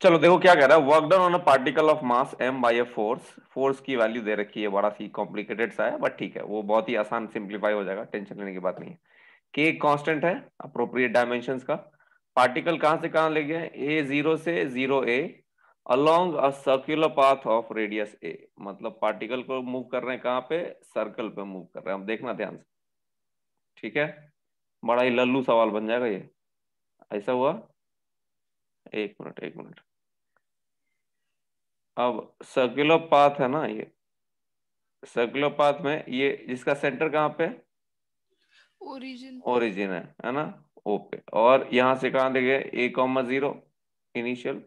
चलो देखो क्या कह रहा है। Work done on a particle of mass m by a force force की वैल्यू दे रखी है। बड़ा सी कॉम्प्लिकेटेड सा है बट ठीक है। वो बहुत ही आसान सिंप्लीफाई हो जाएगा। टेंशन लेने की बात नहीं है। के कांस्टेंट है अप्रोप्रिएट डायमेंशंस का। पार्टिकल कहाँ से कहाँ ले गया ए ज़ीरो से zero a along a circular path of radius a मतलब पार्टिकल को मूव कर रहे हैं कहाँ पे? सर्कल पे मूव कर रहे हैं। अब देखना ध्यान से। ठीक है? बड़ा ही लल्लू सवाल बन जाएगा ये। ऐसा हुआ? एक मिनट एक मिनट। अब सर्कुलर पाथ है ना ये? सर्कुलर पाथ में ये जिसका सेंटर कहाँ पे? ओरिजिन ओरिजिन है है ना? ओ पे और यहाँ से कहाँ देंगे ए कॉमा ज़ीरो इनिशियल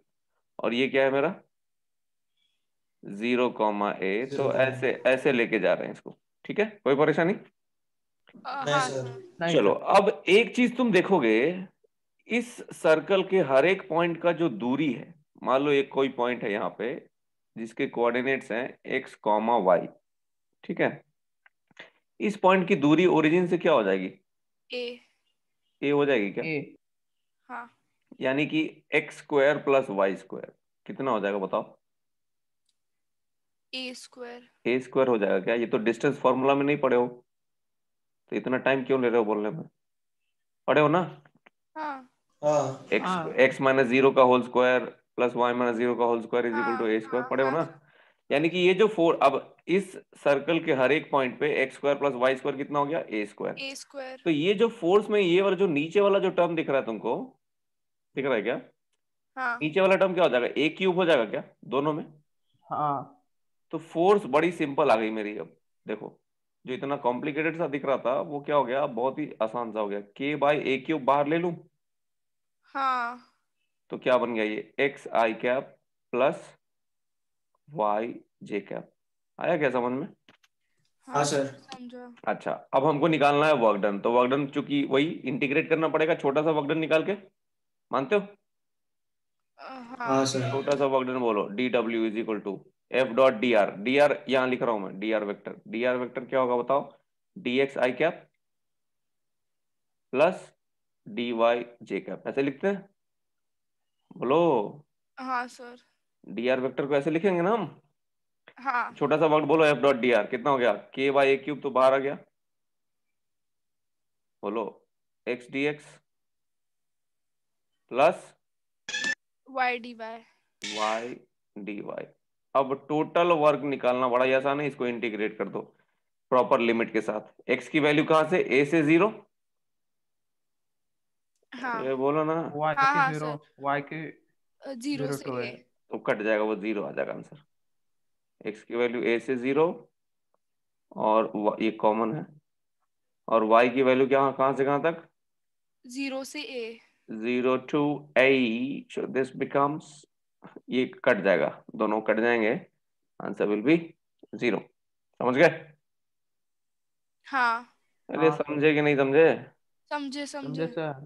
और ये क्या है मेरा? ज़ीरो कॉमा ए तो ऐसे ऐसे लेके जा रहे हैं इसको ठीक है? कोई परेशानी? हाँ चलो अब एक चीज़ तुम देखोगे इस सर्कल के हर एक पॉइंट का जो दूरी है मान लो एक कोई पॉइंट है यहाँ पे जिसके कोऑर्डिनेट्स हैं एक्स कॉमा वाई ठीक है? इस पॉइंट की दूरी ओरिजिन से क्या हो जाएगी? ए ए हो जाएगी क्या? ए हाँ। यानी कि x square plus y square कितना हो जाएगा बताओ? ए स्क्वायर ए स्क्वायर हो जाएगा क्या? ये तो डिस्टेंस फॉर्मूला में नहीं पढ़े हो। तो इतना टाइम क्यों ले रहे हो बोलने में? पढ़े हो ना? हाँ। एक्स हाँ। एक्स माइनस ज़ीरो का whole square plus y minus zero का whole square is equal to a हाँ, स्क्वायर हाँ, पढ़े हो हाँ। ना यानी कि ये जो फोर अब इस सर्कल के हर एक पॉइंट पे x square plus y square कितना हो गया? ए स्क्वायर तो ये जो फोर्स में ये वाला जो नीचे वाला जो टर्म दिख रहा है तुमको दिख रहा है क्या? हाँ। नीचे वाला टर्म क्या हो जाएगा? ए क्यूब हो जाएगा क्या दोनों में? हाँ। तो फोर्स बड़ी सिंपल आ गई मेरी अब देखो। जो इतना कॉम्प्लिकेटेड सा दिख रहा था वो क्या हो गया? बहुत ही आसान सा हो गया। के बाई ए क्यूब बाहर ले लूँ? हाँ। तो क्या बन गया ये? X i cap plus y j cap आया क्या समझ में? हाँ, सर। अच्छा अब हमको निकालना है वर्क डन तो वर्क डन चूँकि वही इंटीग्रेट करना पड़ेगा छोटा सा वर्क डन निकाल के। मानते हो? हाँ। हाँ सर। छोटा सा वर्क डन बोलो। D W is equal to f dot d r d r यहाँ लिख रहा हूँ मैं d r vector d r vector क्या होगा बताओ? D x i cap plus d y j cap ऐसे लिखते हैं? बोलो। हाँ सर। डी आर वेक्टर को ऐसे लिखेंगे ना हम? हाँ। छोटा सा वर्ड बोलो एफ़ डॉट डी आर कितना हो गया? के बाई ए क्यूब तो बाहर आ गया। बोलो। X d x plus y d y y d y अब टोटल वर्क निकालना बड़ा ही आसान है इसको इंटीग्रेट कर दो। प्रॉपर लिमिट के साथ। एक्स की वैल्यू कहाँ से? ए से ज़ीरो हाँ। ये बोलो ना। वाई हाँ, के हाँ, ज़ीरो सर। वाई के ज़ीरो से ए A. तो कट जाएगा वो ज़ीरो आ जाएगा आंसर एक्स की वैल्यू ए से ज़ीरो और ये कॉमन है। और वाई की वैल्यू क्या कहाँ से कहाँ तक? ज़ीरो से a zero to a so this becomes ये कट जाएगा। दोनों कट जाएँगे। आंसर विल बी ज़ीरो समझ गए? हाँ। अरे हाँ। समझे कि नहीं समझे? समझे समझे। समझे सर